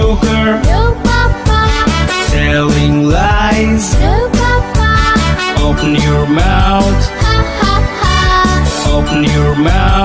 sugar, No, Papa. telling lies. No, Papa. Open your mouth. Ha ha ha. Open your mouth. Ha ha ha. Open your mouth.